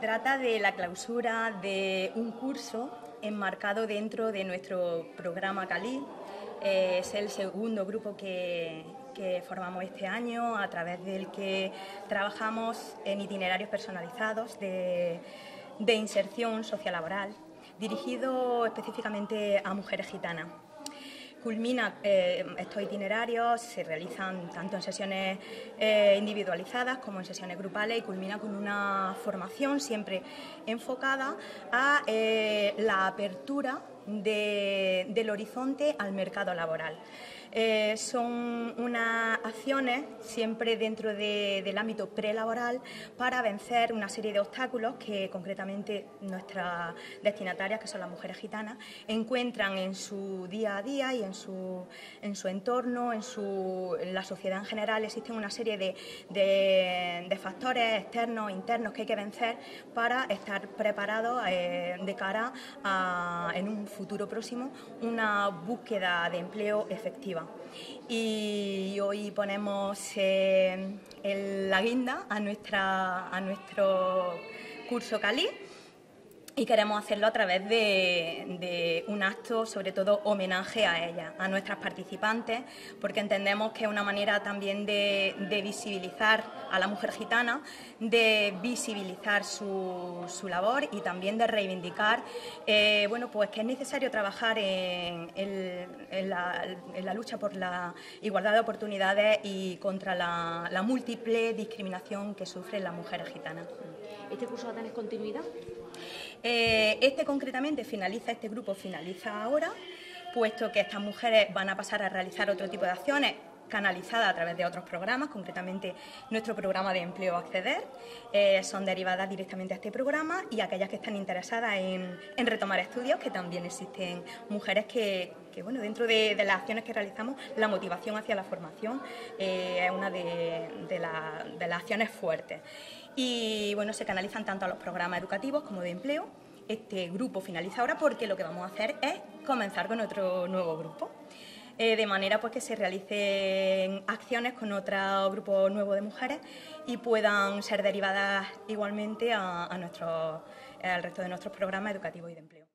trata de la clausura de un curso enmarcado dentro de nuestro programa Cali. Eh, es el segundo grupo que, formamos este año, a través del que trabajamos en itinerarios personalizados de, de inserción sociolaboral, dirigido específicamente a mujeres gitanas. Culmina eh, estos itinerarios, se realizan tanto en sesiones eh, individualizadas como en sesiones grupales y culmina con una formación siempre enfocada a eh, la apertura del horizonte al mercado laboral. Eh, son unas acciones siempre dentro del ámbito prelaboral para vencer una serie de obstáculos que concretamente nuestras destinatarias, que son las mujeres gitanas, encuentran en su día a día y en su, en su entorno, en, su, la sociedad en general. Existen una serie de, de, factores externos, internos que hay que vencer para estar preparados eh, de cara a, en un futuro próximo, una búsqueda de empleo efectiva. Y hoy ponemos eh, la guinda a, nuestra, a nuestro curso Cali y queremos hacerlo a través de, un acto, sobre todo homenaje a ellas, a nuestras participantes, porque entendemos que es una manera también de, visibilizar a la mujer gitana, de visibilizar su, labor y también de reivindicar, eh, bueno, pues que es necesario trabajar en, la, lucha por la igualdad de oportunidades y contra la múltiple discriminación que sufren las mujeres gitanas. ¿Este curso va a tener continuidad? Eh, este concretamente finaliza, este grupo finaliza ahora, puesto que estas mujeres van a pasar a realizar otro tipo de acciones canalizadas a través de otros programas, concretamente nuestro programa de empleo Acceder, eh, son derivadas directamente a este programa y aquellas que están interesadas en, retomar estudios, que también existen mujeres que, bueno, dentro de, las acciones que realizamos, la motivación hacia la formación eh, es una de, de las acciones fuertes y bueno, se canalizan tanto a los programas educativos como de empleo. Este grupo finaliza ahora porque lo que vamos a hacer es comenzar con otro nuevo grupo. Eh, de manera pues que se realicen acciones con otro grupo nuevo de mujeres y puedan ser derivadas igualmente a, a nuestro, al resto de nuestros programas educativos y de empleo.